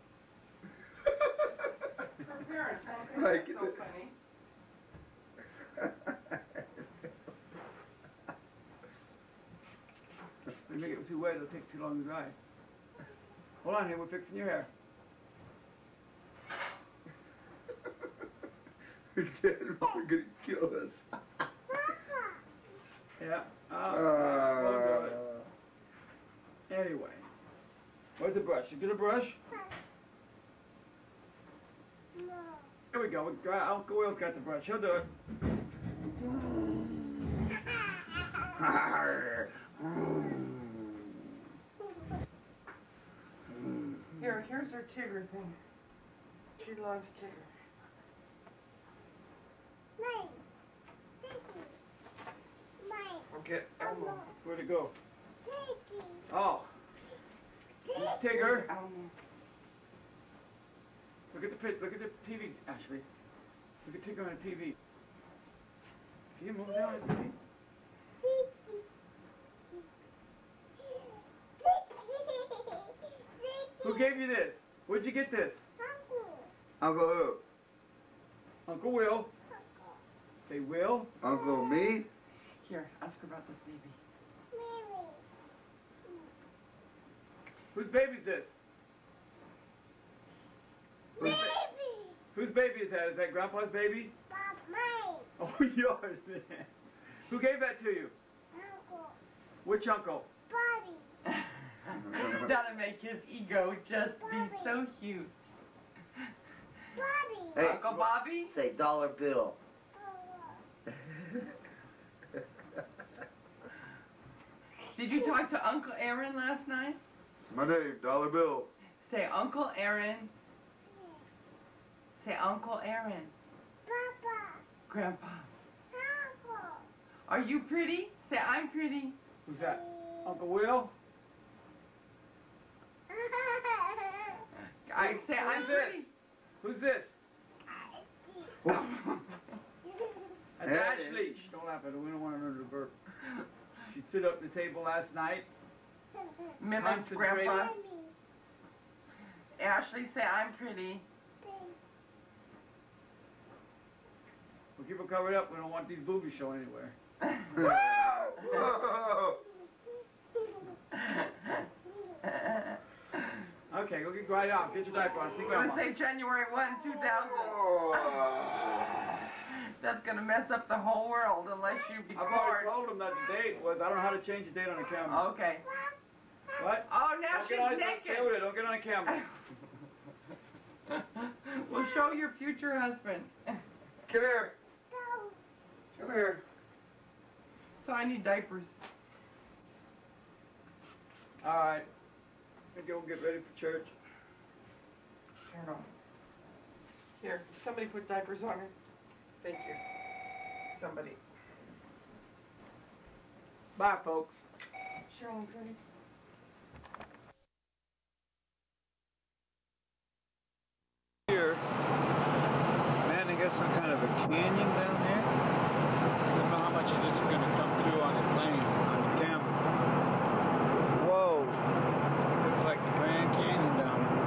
Her parents, I okay, get so funny. You make it too wet, it'll take too long to dry. Hold on here, we're fixing your hair. Your dad are gonna kill us. <laughs> Yeah. Uh, Uh, we'll do it. Anyway. Where's the brush? You get a brush? No. Here we go. Uncle Will's got the brush. He'll do it. <laughs> <laughs> Here, here's her Tigger thing. She loves Tigger. Okay, Elmo. Where'd it go? Oh. It's Tigger. Elmo. Look at the pitch. Look at the TV, Ashley. Look at Tigger on the TV. See him moving down on the TV? Who gave you this? Where'd you get this? Uncle Uncle who? Uncle Will. Say Will. Uncle me? Here, ask her about this baby. Baby. Whose baby's this? Whose, ba- whose baby is that? Is that Grandpa's baby? Mine. <laughs> Oh, yours. Who gave that to you? Uncle. Which uncle? That'll make his ego just be so huge. Hey, Uncle Bobby? say dollar bill. Did you talk to Uncle Aaron last night? It's my name, Dollar Bill. Say Uncle Aaron. Say Uncle Aaron. Grandpa. Are you pretty? Say I'm pretty. Who's that? Uncle Will? I say I'm Who's this? Who's <laughs> this? That's. Ashley. Shh, don't laugh at her. We don't want her to burp. She stood up at the table last night. Mimic Concentrated. Grandpa. Ashley, say I'm pretty. We'll keep her covered up. We don't want these boobies showing anywhere. Whoa! <laughs> <laughs> Okay, go get right out. Get your diaper on. We're gonna say January 1, 2000. That's gonna mess up the whole world unless you I've already told them that the date was. I don't know how to change the date on the camera. Okay. What? Oh, now Don't she's get on, don't, naked. it. Don't get on the camera. <laughs> we'll show your future husband. Come here. Come here. So I need diapers. All right. Okay, we'll get ready for church. Turn on. Here, somebody put diapers on her. Thank you. Somebody. Bye, folks. Cheryl, pretty. Here, man, I guess some kind of a canyon down there. I don't know how much of this is going to come through on the plane, on the camera. Whoa, looks like the Grand Canyon down there.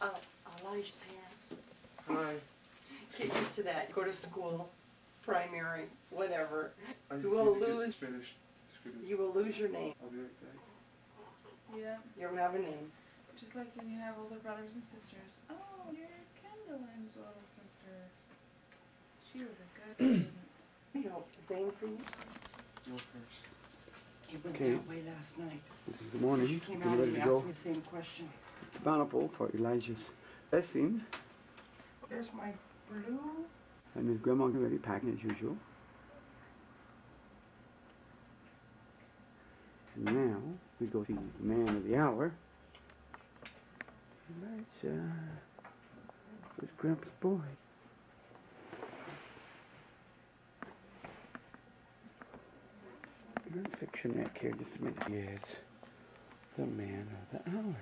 Uh, Elijah's pants. Hi. Get used to that. Go to school, primary, whatever. I You will need to get lose- this finished. You will lose your name. I'll be right back. Yeah, You don't have a name. just like when you have older brothers and sisters. Oh, you're Kendall's little sister. She was a good student. You know, name for you? No first. You went Okay. that way last night. This is the morning. You came Getting out ready and to you go. asked me the same question. Bountiful for Elijah's lesson. There's my blue. And his grandma getting ready packing as usual. And now we go see the man of the hour. Elijah. Where's Grandpa's boy? You're in fiction neck here just a minute. Yes. The man of the hour.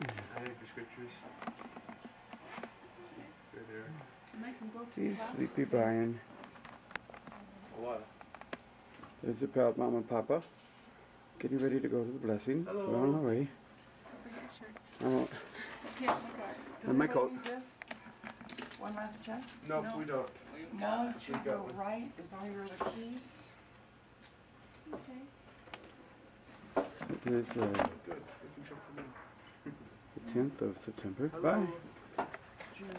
I have your scriptures. They're there. And I can go to See, sleepy Brian. A lot. There's the proud mom and papa. Getting ready to go to the blessing. Hello. We're on our way. Forget your shirt. I won't- Okay, my card. Does And my everybody coat. need this? One last check? Nope, No. we don't. Mom We got go one. right, as long as you're the keys. Okay. It is uh, Good. Good control for me. the 10th of September. Hello. Bye. Juno.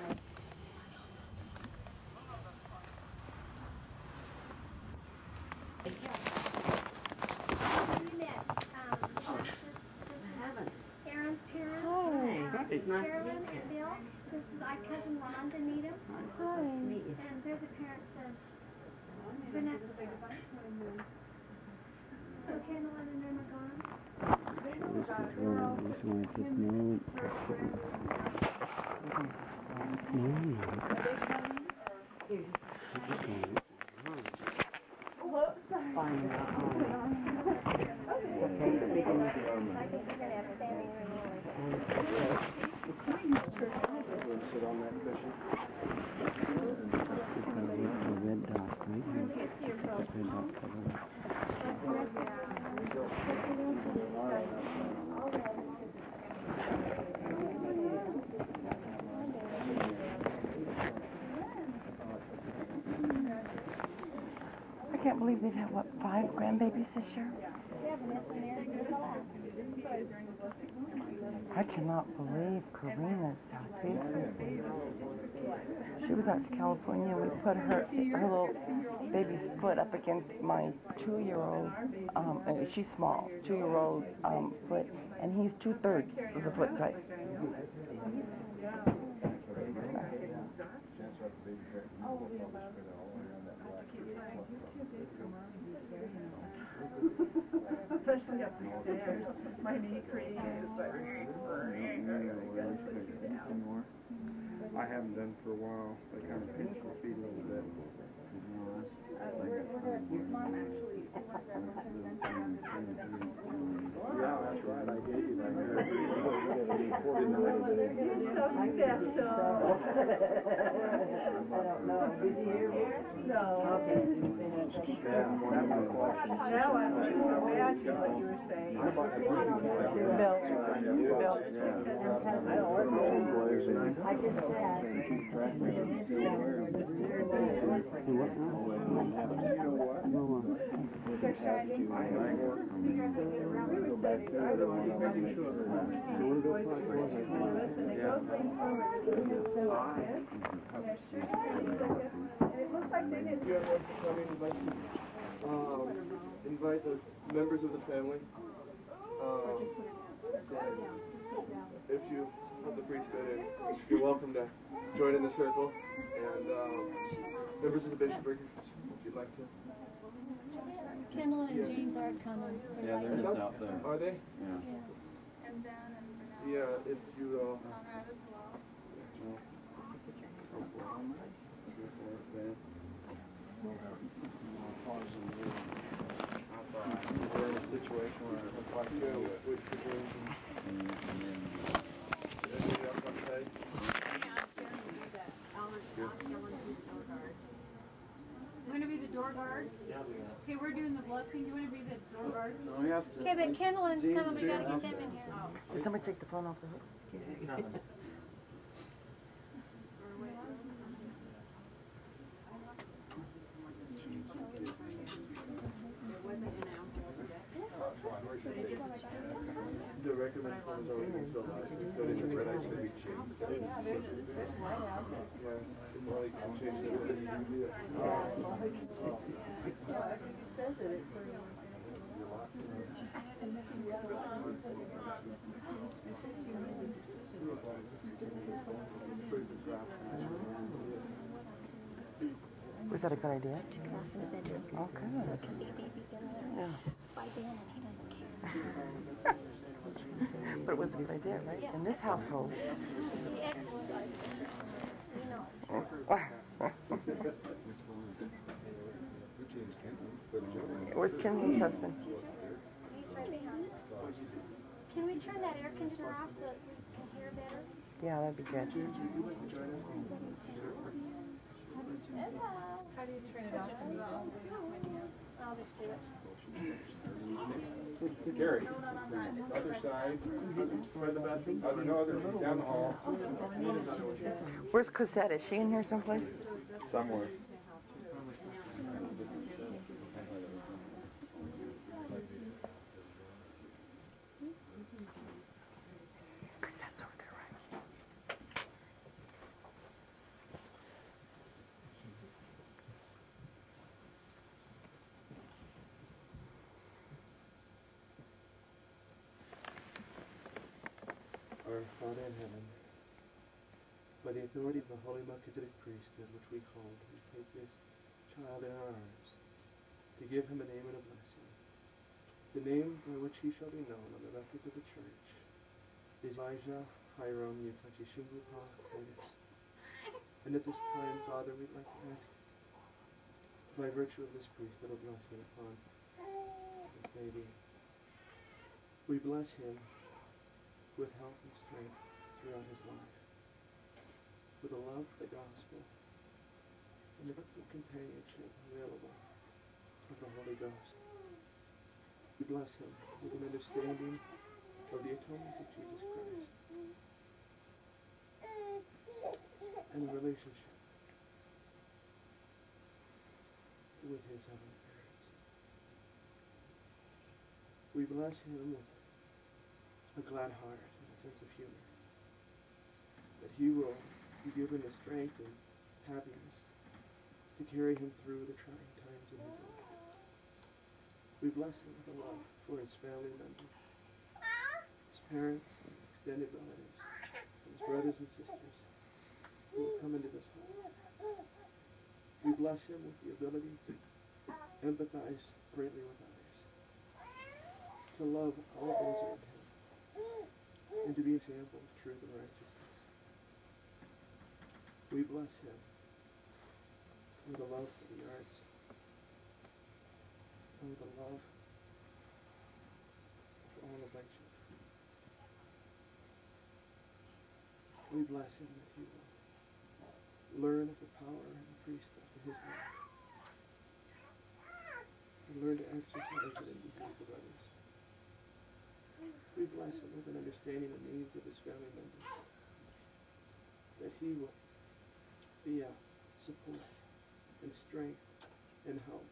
Aaron's parents. Carolyn and Bill. This is my cousin Rhonda Needham. Hi. And they're the parents of Vanessa. So Kendall and them are gone. This is where this one says no. Find out. Sit on that cushion. It's a red dot right. Red dot cover. Can't believe they've had, what, five grandbabies this year? I cannot believe Karina's how sweet she. She was out to California. We put her her little baby's foot up against my two-year-old. Um, she's small, two-year-old um, foot, and he's two-thirds of the foot size. Especially up the stairs. My knee creaks. It's like. I haven't done for a while. They kind of pinch my feet a little bit. Yeah, that's right. I gave you that. You're so special. I don't know. Did you hear me? No. Yeah, that's my question. Now I'm imagine what you were saying. Bill. Bill. I don't work I just And what now? No, It looks like they did. You have one coming, like, um, invite the members of the family. Um, if you have the priesthood in, you're welcome to join in the circle. And, um, members of the bishopric, if you'd like to. Kendall and James are coming. Yeah, they're just out there. Are they? And Ben and Vanessa. Yeah, if you, uh, Okay, we're doing the blessing. You want to be the door guard? Yeah. have to. Okay, but Kendall and Son, we gotta get them in here. Did somebody take the phone off the hook? The recommended form has already been filled out, but red actually we changed. Yeah, it's more like we changed it. Was that a good idea? Took it off in the bedroom. Oh, So good. it can be baby dinner Yeah. by Dan and he doesn't care. But it was a good idea, right? In this household. Excellent. You know. Where's Ken's husband? He's right behind. Can we turn that air conditioner off so that we can hear better? Yeah, that'd be good. How do you turn it off? Turn it off. I'll just do it. Gary, other side, other, the bathroom, other, no, other, down the hall. Where's Cosette? Is she in here someplace? Somewhere. Father in heaven, by the authority of the Holy Melchizedek priesthood, which we hold, we take this child in our arms to give him a name and a blessing. The name by which he shall be known on the records of the church is Elijah Hiram Yukachishingupa Curtis. And at this time, Father, we'd like to ask, by virtue of this priesthood, a blessing upon this baby. We bless him with health and strength throughout his life, with a love for the gospel, and the companionship available of the Holy Ghost. We bless him with an understanding of the atonement of Jesus Christ and a relationship with his heavenly parents. We bless him with a glad heart sense of humor. That he will be given the strength and happiness to carry him through the trying times in his life. We bless him with a love for his family members, his parents, extended relatives, his brothers and sisters who will come into this home. We bless him with the ability to empathize greatly with others, to love all those around him, and to be an example of truth and righteousness. We bless him with a love for the arts and with a love for all of life. We bless him that he will learn of the power and the priesthood of his life and learn to exercise it in behalf of others. We bless him with an understanding the needs of his family members. That he will be a support and strength and help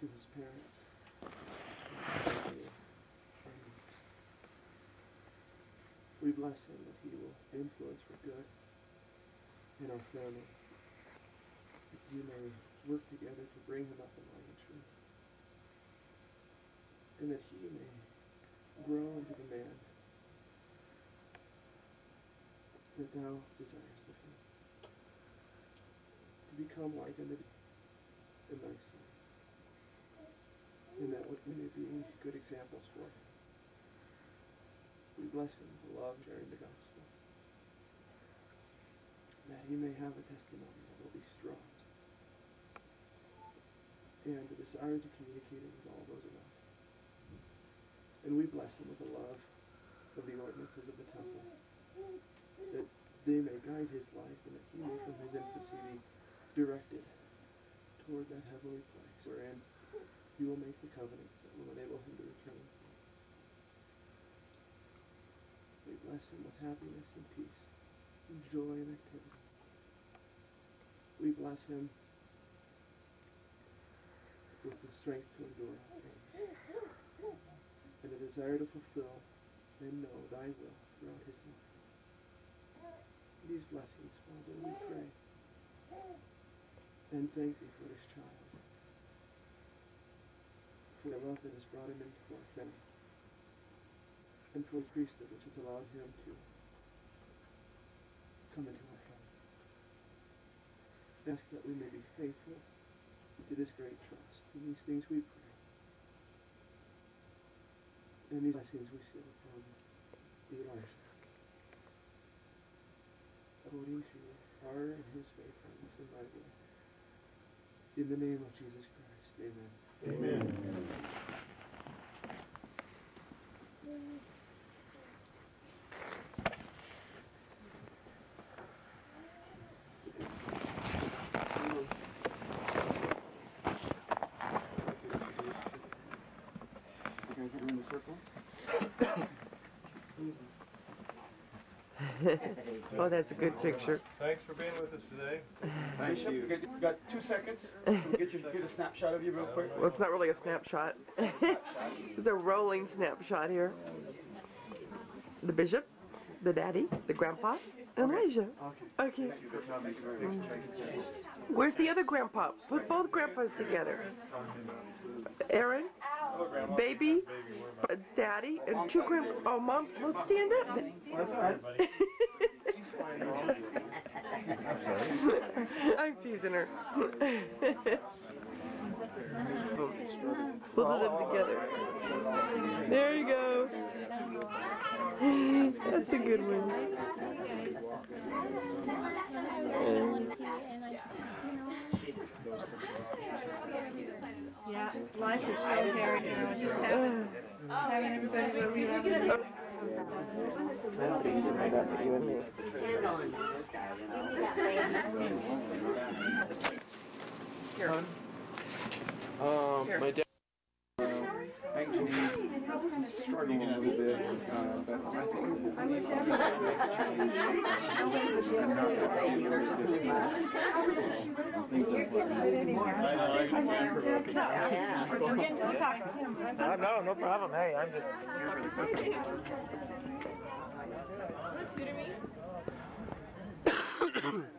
to his parents. We bless him that he will influence for good in our family. That you may work together to bring him up in light and truth and that he may grow into the man that thou desirest of him. To become like unto thee in thy son. And that we may be good examples for him. We bless him with love sharing the gospel. That he may have a testimony that will be strong. And a desire to communicate it with all those around him. And we bless him with the love of the ordinances of the temple, that they may guide his life and that he may from his infancy be directed toward that heavenly place wherein you will make the covenants that will enable him to return. We bless him with happiness and peace, and joy and activity. We bless him with the strength to endure all things, and a desire to fulfill and know thy will throughout his life. These blessings, Father, we pray, and thank thee for this child, for the love that has brought him into our family, and for the priesthood which has allowed him to come into our family. Ask that we may be faithful to this great trust. In these things we pray. And these blessings we seal upon Elijah. According to our and his faithfulness and thy. In the name of Jesus Christ. Amen. Amen. <laughs> oh, that's a good picture. Thanks for being with us today. Bishop, you got, you got two seconds. Can get you get a snapshot of you real quick? <laughs> Well, it's not really a snapshot. <laughs> it's a rolling snapshot here. The bishop, the daddy, the grandpa, and Elijah. Okay. Where's the other grandpa? Put both grandpas together. Aaron, baby, daddy, and two grand. Oh, mom, well, stand up. <laughs> I'm teasing her. Both of them together. There you go. That's a good one. Yeah, life is so hard, you know, just having, having everybody where we live. Um, my dad no, no problem. Hey, I'm just. <coughs> <coughs> <coughs>